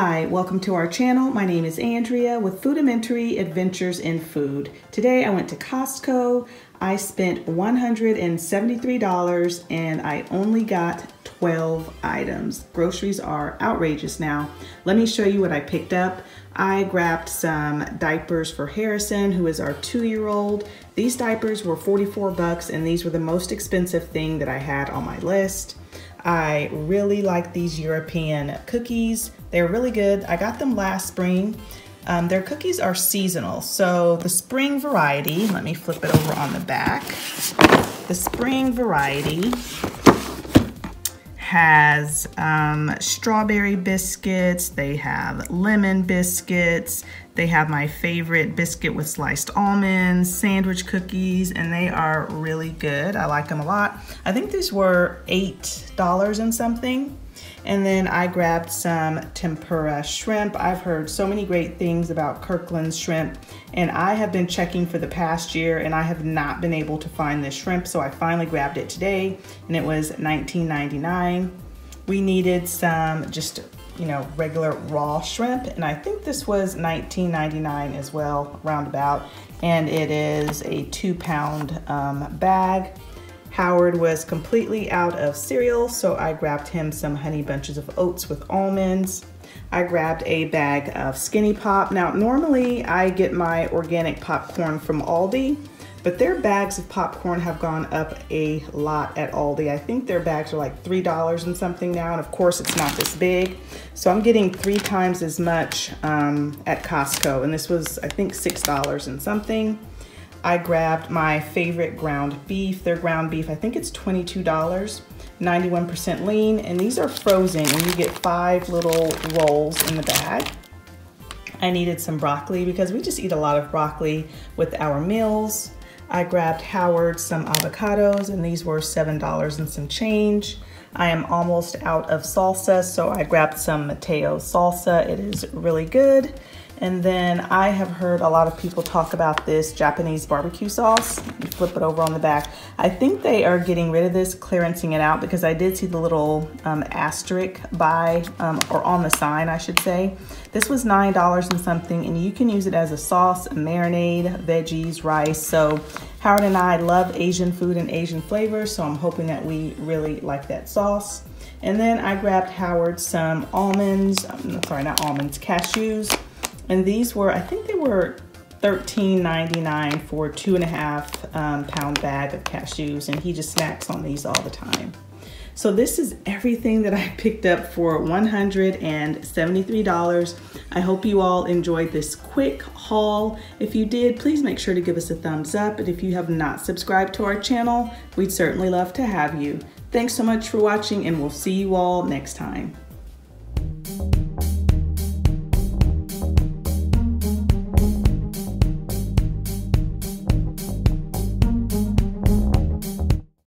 Hi, welcome to our channel. My name is Andrea with Foodamentary Adventures in Food. Today I went to Costco. I spent $173 and I only got 12 items. Groceries are outrageous now. Let me show you what I picked up. I grabbed some diapers for Harrison, who is our two-year-old. These diapers were 44 bucks and these were the most expensive thing that I had on my list. I really like these European cookies. They're really good. I got them last spring. Um, their cookies are seasonal. So the spring variety, let me flip it over on the back. The spring variety has um, strawberry biscuits, they have lemon biscuits, they have my favorite biscuit with sliced almonds, sandwich cookies, and they are really good. I like them a lot. I think these were $8 and something. And then I grabbed some tempura shrimp. I've heard so many great things about Kirkland's shrimp and I have been checking for the past year and I have not been able to find this shrimp. So I finally grabbed it today and it was $19.99. We needed some just you know, regular raw shrimp. And I think this was $19.99 as well, roundabout. And it is a two pound um, bag. Howard was completely out of cereal, so I grabbed him some honey bunches of oats with almonds. I grabbed a bag of Skinny Pop. Now, normally I get my organic popcorn from Aldi, but their bags of popcorn have gone up a lot at Aldi. I think their bags are like $3 and something now, and of course it's not this big. So I'm getting three times as much um, at Costco, and this was, I think, $6 and something. I grabbed my favorite ground beef. Their ground beef, I think it's $22, 91% lean, and these are frozen, and you get five little rolls in the bag. I needed some broccoli because we just eat a lot of broccoli with our meals. I grabbed Howard some avocados and these were $7 and some change. I am almost out of salsa, so I grabbed some Mateo salsa. It is really good. And then I have heard a lot of people talk about this Japanese barbecue sauce. You flip it over on the back. I think they are getting rid of this, clearancing it out because I did see the little um, asterisk by, um, or on the sign, I should say. This was $9 and something, and you can use it as a sauce, a marinade, veggies, rice. So Howard and I love Asian food and Asian flavors, so I'm hoping that we really like that sauce. And then I grabbed Howard some almonds, um, sorry, not almonds, cashews. And these were, I think they were $13.99 for two and a half um, pound bag of cashews. And he just snacks on these all the time. So this is everything that I picked up for $173. I hope you all enjoyed this quick haul. If you did, please make sure to give us a thumbs up. And if you have not subscribed to our channel, we'd certainly love to have you. Thanks so much for watching and we'll see you all next time.